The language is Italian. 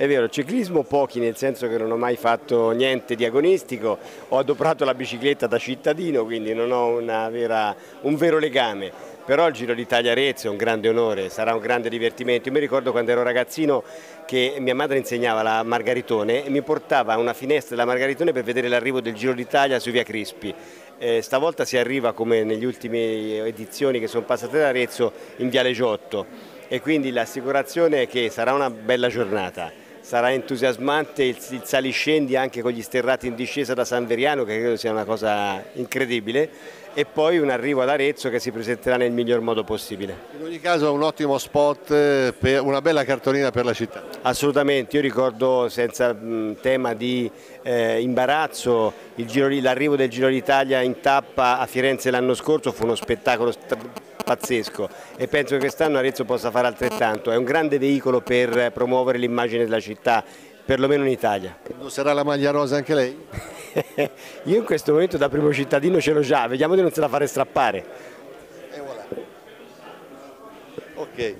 È vero, ciclismo pochi nel senso che non ho mai fatto niente di agonistico, ho adoprato la bicicletta da cittadino quindi non ho vera, un vero legame, però il Giro d'Italia Arezzo è un grande onore, sarà un grande divertimento. Io mi ricordo quando ero ragazzino che mia madre insegnava la Margaritone e mi portava a una finestra della Margaritone per vedere l'arrivo del Giro d'Italia su via Crispi. Eh, stavolta si arriva come negli ultimi edizioni che sono passate da Arezzo in Viale Giotto e quindi l'assicurazione è che sarà una bella giornata. Sarà entusiasmante il, il saliscendi anche con gli sterrati in discesa da San Veriano che credo sia una cosa incredibile e poi un arrivo ad Arezzo che si presenterà nel miglior modo possibile. In ogni caso un ottimo spot, eh, una bella cartolina per la città. Assolutamente, io ricordo senza tema di eh, imbarazzo l'arrivo del Giro d'Italia in tappa a Firenze l'anno scorso fu uno spettacolo pazzesco e penso che quest'anno Arezzo possa fare altrettanto, è un grande veicolo per promuovere l'immagine della città, perlomeno in Italia. Sarà la maglia rosa anche lei? Io in questo momento da primo cittadino ce l'ho già, vediamo di non se la fare strappare. E voilà. Ok.